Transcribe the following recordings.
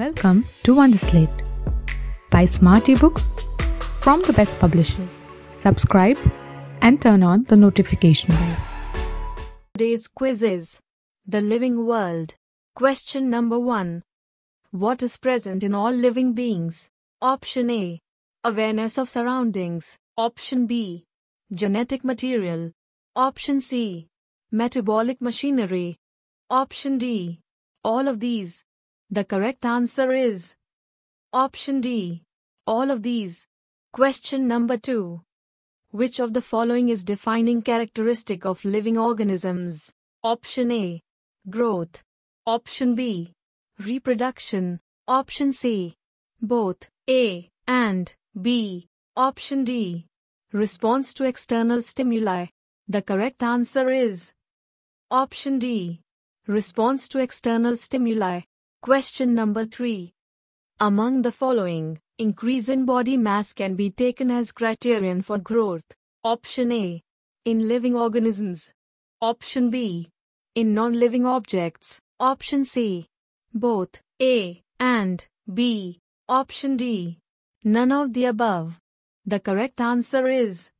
Welcome to Wonderslate. Buy smart ebooks from the best publishers. Subscribe and turn on the notification bell. Today's quiz is The Living World. Question number 1. What is present in all living beings? Option A. Awareness of surroundings. Option B. Genetic material. Option C. Metabolic machinery. Option D. All of these. The correct answer is Option D. All of these. Question number 2. Which of the following is defining characteristic of living organisms? Option A. Growth. Option B. Reproduction. Option C. Both A and B. Option D. Response to external stimuli. The correct answer is Option D. Response to external stimuli. Question number 3. Among the following, increase in body mass can be taken as criterion for growth. Option A. In living organisms. Option B. In non-living objects. Option C. Both A and B. Option D. None of the above. The correct answer is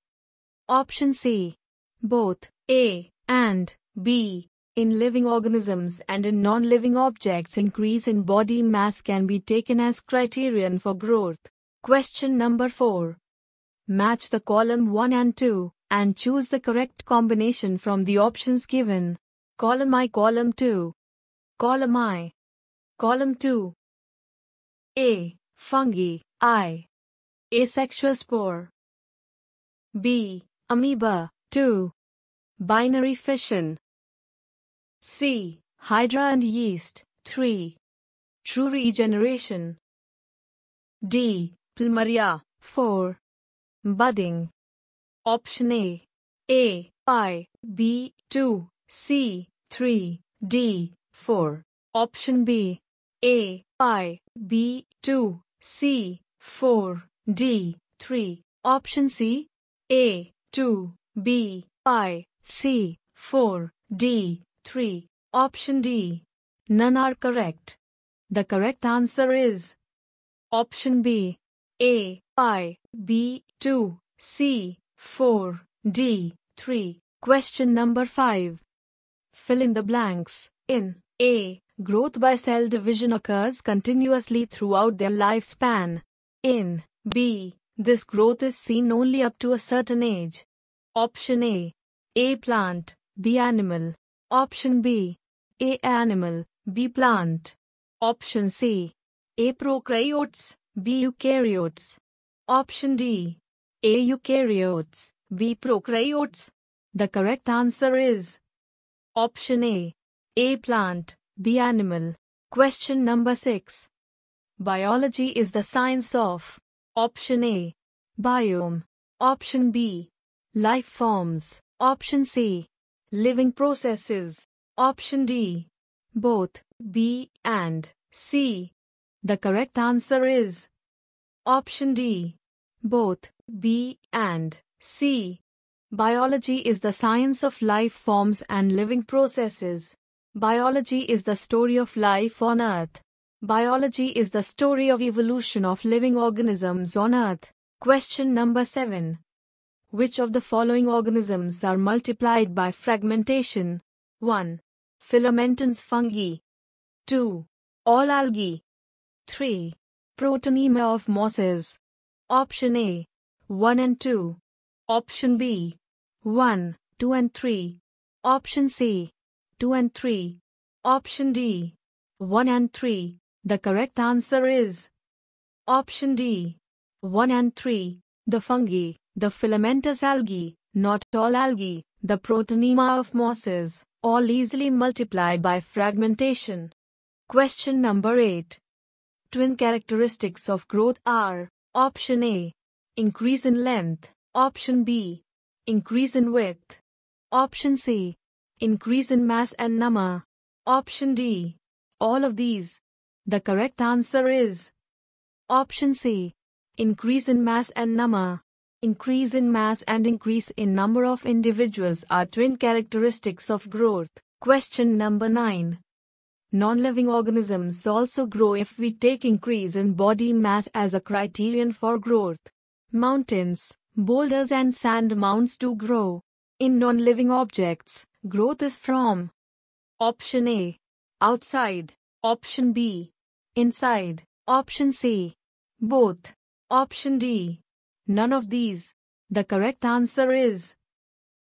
Option C. Both A and B. In living organisms and in non-living objects increase in body mass can be taken as criterion for growth. Question number 4. Match the column 1 and 2 and choose the correct combination from the options given. Column I Column 2 Column I Column 2 A. Fungi I. Asexual spore B. Amoeba 2. Binary fission C. Hydra and yeast. 3. True regeneration. D. Planaria. 4. Budding. Option A. A. I. B. 2. C. 3. D. 4. Option B. A. I. B. 2. C. 4. D. 3. Option C. A. 2. B. I. C. 4. D. 3. Option D. None are correct. The correct answer is Option B. A, I, B, 2, C, 4, D, 3. Question number 5. Fill in the blanks. In A. Growth by cell division occurs continuously throughout their lifespan. In B. This growth is seen only up to a certain age. Option A. A plant, B animal. Option B. A animal, B plant. Option C. A prokaryotes, B eukaryotes. Option D. A eukaryotes, B prokaryotes. The correct answer is Option A. A plant, B animal. Question number 6. Biology is the science of Option A. Biome. Option B. Life forms. Option C. Living processes. Option D. Both B and C. The correct answer is Option D. Both B and C. Biology is the science of life forms and living processes. Biology is the story of life on Earth. Biology is the story of evolution of living organisms on Earth. Question number 7. Which of the following organisms are multiplied by fragmentation? 1. Filamentous fungi. 2. All algae. 3. Protonema of mosses. Option A. 1 and 2. Option B. 1, 2 and 3. Option C. 2 and 3. Option D. 1 and 3. The correct answer is Option D. 1 and 3. The fungi the filamentous algae, not all algae, the protonema of mosses, all easily multiply by fragmentation. Question number 8. Twin characteristics of growth are Option A. Increase in length. Option B. Increase in width. Option C. Increase in mass and number. Option D. All of these. The correct answer is Option C. Increase in mass and number. Increase in mass and increase in number of individuals are twin characteristics of growth. Question number 9. Non-living organisms also grow if we take increase in body mass as a criterion for growth. Mountains, boulders and sand mounds do grow. In non-living objects, growth is from Option A. Outside. Option B. Inside. Option C. Both. Option D. None of these. The correct answer is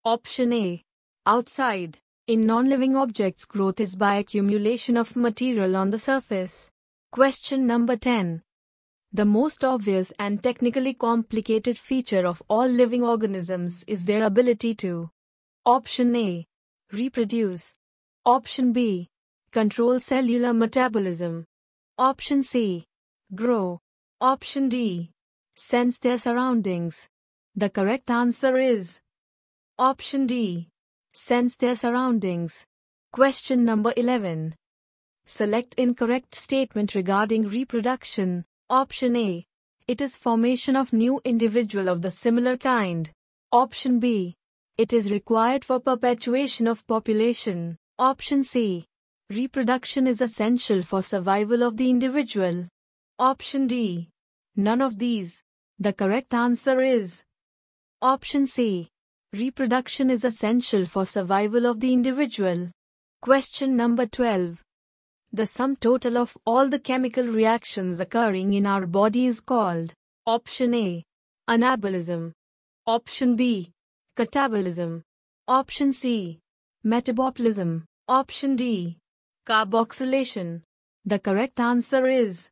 Option A. Outside. In non-living objects growth is by accumulation of material on the surface. Question number 10. The most obvious and technically complicated feature of all living organisms is their ability to Option A. Reproduce. Option B. Control cellular metabolism. Option C. Grow. Option D. Sense their surroundings. The correct answer is Option D. Sense their surroundings. Question number 11. Select incorrect statement regarding reproduction. Option A. It is formation of new individual of the similar kind. Option B. It is required for perpetuation of population. Option C. Reproduction is essential for survival of the individual. Option D. None of these. The correct answer is Option C. Reproduction is essential for survival of the individual. Question number 12. The sum total of all the chemical reactions occurring in our body is called Option A. Anabolism. Option B. Catabolism. Option C. Metabolism. Option D. Carboxylation. The correct answer is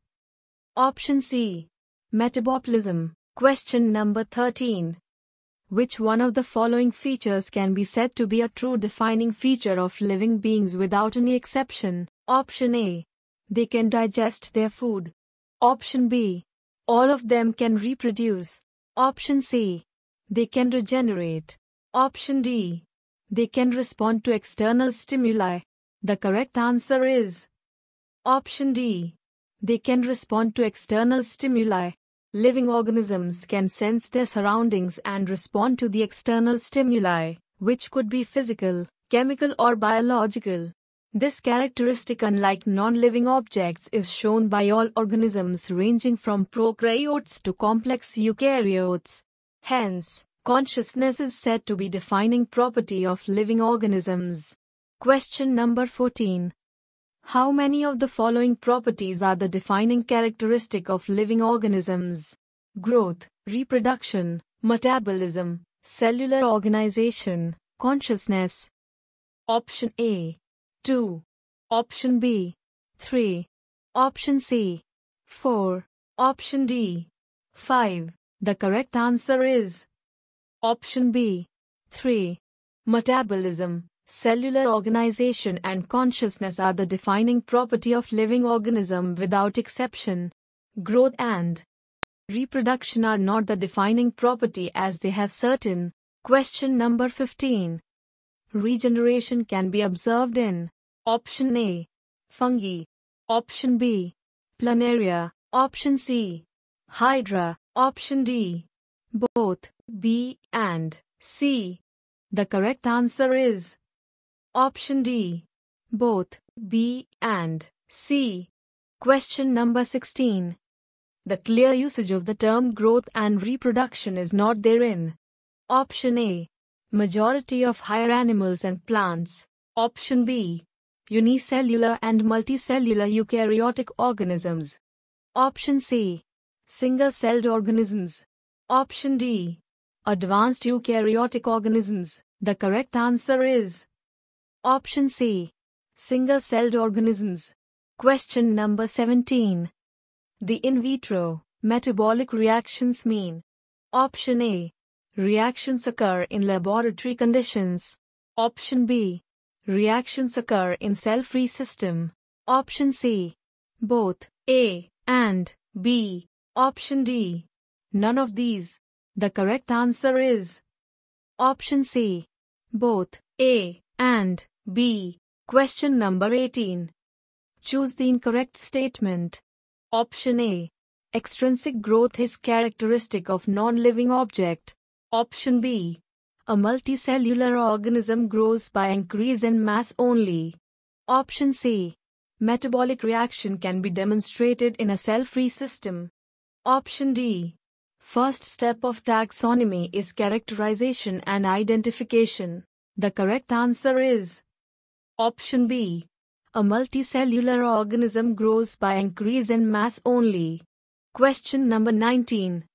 Option C. Metabolism. Question number 13. Which one of the following features can be said to be a true defining feature of living beings without any exception? Option A. They can digest their food. Option B. All of them can reproduce. Option C. They can regenerate. Option D. They can respond to external stimuli. The correct answer is Option D. They can respond to external stimuli. Living organisms can sense their surroundings and respond to the external stimuli, which could be physical, chemical, or biological. This characteristic, unlike non living objects, is shown by all organisms ranging from prokaryotes to complex eukaryotes. Hence, consciousness is said to be defining property of living organisms. Question number 14. How many of the following properties are the defining characteristic of living organisms? Growth, reproduction, metabolism, cellular organization, consciousness. Option A 2. Option B 3. Option C 4. Option D 5. The correct answer is Option B 3. Metabolism, Cellular organization and consciousness are the defining property of living organism without exception. Growth and reproduction are not the defining property as they have certain. Question number 15. Regeneration can be observed in Option A. Fungi. Option B. Planaria. Option C. Hydra. Option D. Both B and C. The correct answer is Option D. Both B and C. Question number 16. The clear usage of the term growth and reproduction is not therein. Option A. Majority of higher animals and plants. Option B. Unicellular and multicellular eukaryotic organisms. Option C. Single-celled organisms. Option D. Advanced eukaryotic organisms. The correct answer is Option C. Single-celled organisms. Question number 17. The in vitro metabolic reactions mean. Option A. Reactions occur in laboratory conditions. Option B. Reactions occur in cell-free system. Option C. Both A and B. Option D. None of these. The correct answer is Option C. Both A and B. Question number 18. Choose the incorrect statement. Option A. Extrinsic growth is characteristic of non-living object. Option B. A multicellular organism grows by increase in mass only. Option C. Metabolic reaction can be demonstrated in a cell-free system. Option D. First step of taxonomy is characterization and identification. The correct answer is Option B. A multicellular organism grows by increase in mass only. Question number 19.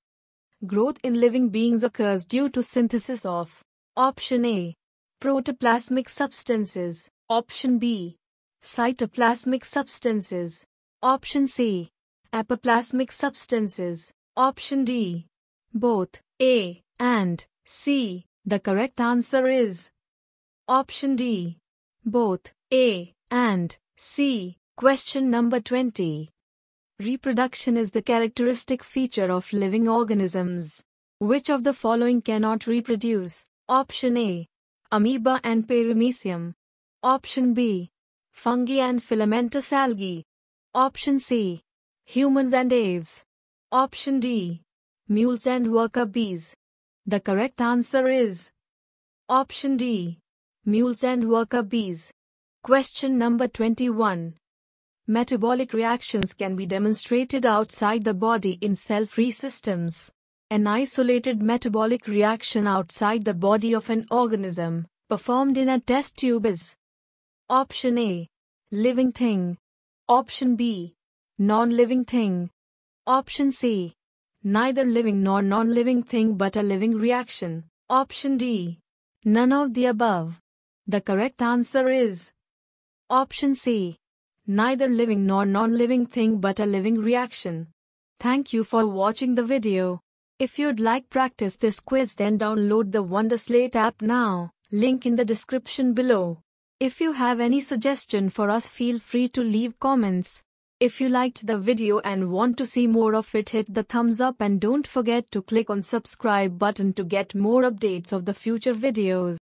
Growth in living beings occurs due to synthesis of Option A. Protoplasmic substances. Option B. Cytoplasmic substances. Option C. Apoplasmic substances. Option D. Both A and C. The correct answer is Option D. Both A and C. Question number 20. Reproduction is the characteristic feature of living organisms. Which of the following cannot reproduce? Option A. Amoeba and Paramecium. Option B. Fungi and filamentous algae. Option C. Humans and aves. Option D. Mules and worker bees. The correct answer is Option D. Mules and worker bees. Question number 21. Metabolic reactions can be demonstrated outside the body in cell-free systems. An isolated metabolic reaction outside the body of an organism, performed in a test tube is Option A. Living thing. Option B. Non-living thing. Option C. Neither living nor non-living thing but a living reaction. Option D. None of the above. The correct answer is Option C. Neither living nor non-living thing but a living reaction. Thank you for watching the video. If you'd like practice this quiz then download the Wonderslate app now, link in the description below. If you have any suggestion for us feel free to leave comments. If you liked the video and want to see more of it hit the thumbs up and don't forget to click on subscribe button to get more updates of the future videos.